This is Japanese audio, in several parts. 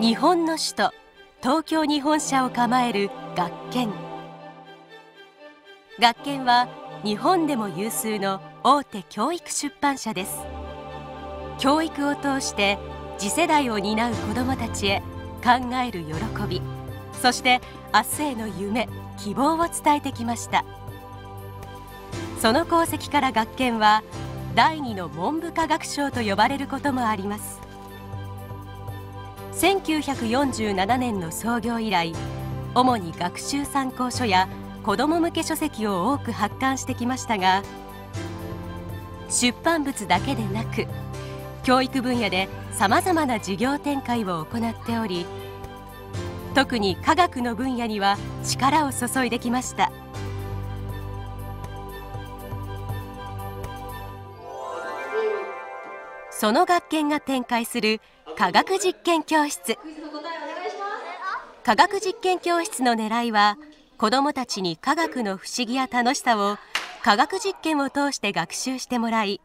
日本の首都東京に本社を構える学研。学研は日本でも有数の大手教育出版社です。教育を通して次世代を担う子どもたちへ考える喜びそして明日への夢希望を伝えてきました。その功績から学研は第二の文部科学省と呼ばれることもあります。1947年の創業以来主に学習参考書や子ども向け書籍を多く発刊してきましたが出版物だけでなく教育分野でさまざまな事業展開を行っており特に科学の分野には力を注いできました。その学研が展開する科学実験教室。科学実験教室の狙いは子どもたちに科学の不思議や楽しさを科学実験を通して学習してもらい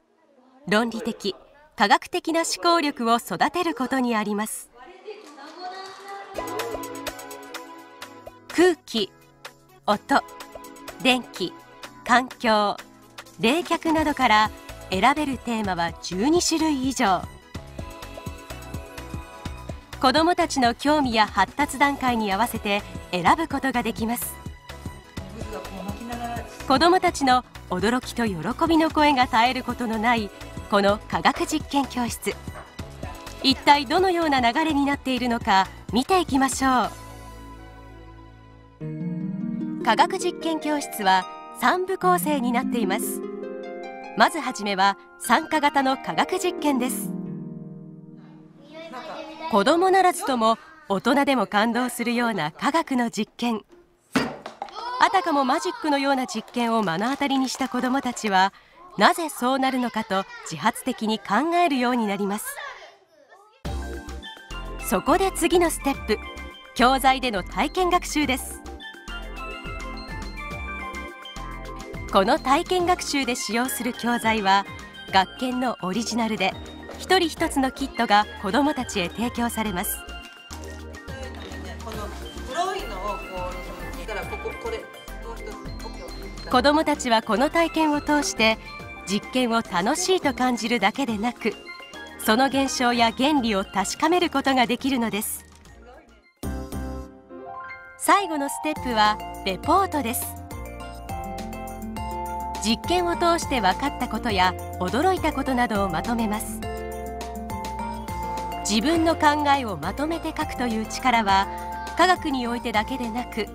論理的科学的な思考力を育てることにあります。空気音電気環境冷却などから選べるテーマは12種類以上。子どもたちの興味や発達段階に合わせて選ぶことができます。子どもたちの驚きと喜びの声が絶えることのないこの科学実験教室。一体どのような流れになっているのか見ていきましょう。科学実験教室は3部構成になっています。まずはじめは参加型の科学実験です。子供ならずとも大人でも感動するような科学の実験。あたかもマジックのような実験を目の当たりにした子どもたちはなぜそうなるのかと自発的に考えるようになります。そこで次のステップ。教材での体験学習です。この体験学習で使用する教材は学研のオリジナルで一人一つのキットが子どもたちへ提供されます。子どもたちはこの体験を通して実験を楽しいと感じるだけでなくその現象や原理を確かめることができるのです。最後のステップはレポートです実験を通して分かったことや驚いたことなどをまとめます。自分の考えをまとめて書くという力は科学においてだけでなく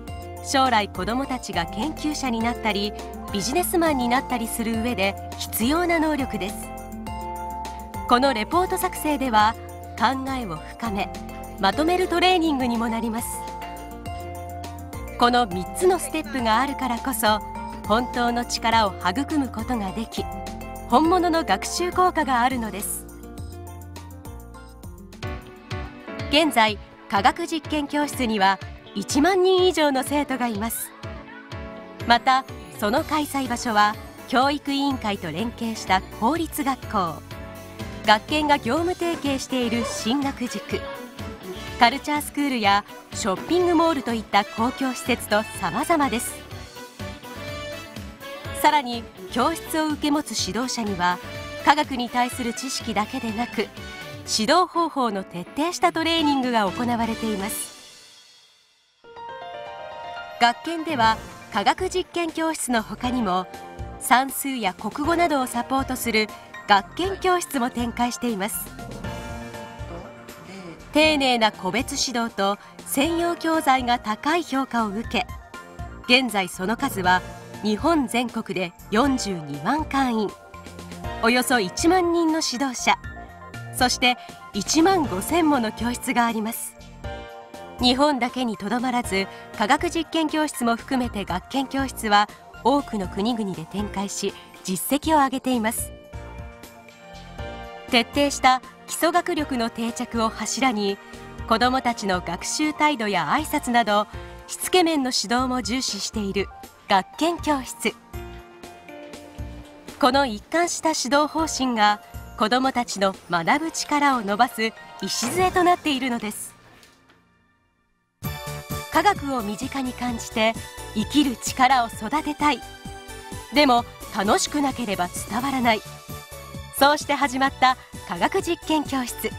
将来子どもたちが研究者になったりビジネスマンになったりする上で必要な能力です。このレポート作成では考えを深めまとめるトレーニングにもなります。この3つのステップがあるからこそ本当の力を育むことができ本物の学習効果があるのです。現在科学実験教室には1万人以上の生徒がいます。またその開催場所は教育委員会と連携した公立学校。学研が業務提携している進学塾。カルチャースクールやショッピングモールといった公共施設と様々です。さらに教室を受け持つ指導者には科学に対する知識だけでなく指導方法の徹底したトレーニングが行われています。学研では科学実験教室の他にも算数や国語などをサポートする学研教室も展開しています。丁寧な個別指導と専用教材が高い評価を受け現在その数は日本全国で42万会員。およそ1万人の指導者。そして1万5000もの教室があります。日本だけにとどまらず科学実験教室も含めて学研教室は多くの国々で展開し実績を上げています。徹底した基礎学力の定着を柱に子どもたちの学習態度や挨拶などしつけ面の指導も重視している。学研教室。この一貫した指導方針が子どもたちの学ぶ力を伸ばす礎となっているのです。科学を身近に感じて生きる力を育てたい。でも楽しくなければ伝わらない。そうして始まった科学実験教室。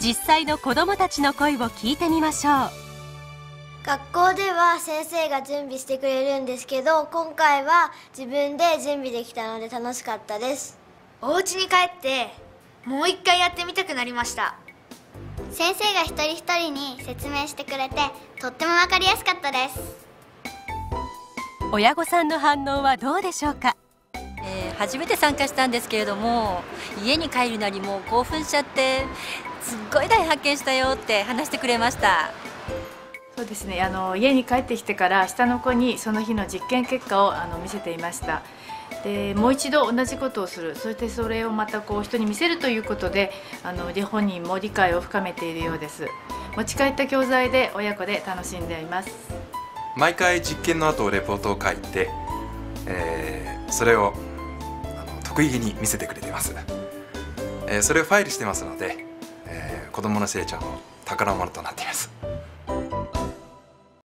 実際の子どもたちの声を聞いてみましょう。学校では先生が準備してくれるんですけど今回は自分で準備できたので楽しかったです。お家に帰ってもう一回やってみたくなりました。先生が一人一人に説明してくれてとっても分かりやすかったです。親御さんの反応はどうでしょうか？えー、初めて参加したんですけれども家に帰るなりも興奮しちゃってすっごい大発見したよって話してくれましたそうですね。あの家に帰ってきてから下の子にその日の実験結果をあの見せていました。でもう一度同じことをする。そしてそれをまたこう人に見せるということであの本人も理解を深めているようです。持ち帰った教材で親子で楽しんでいます。毎回実験の後レポートを書いて、えー、それを得意げに見せてくれています、えー、それをファイルしてますので、えー、子どもの成長の宝物となっています。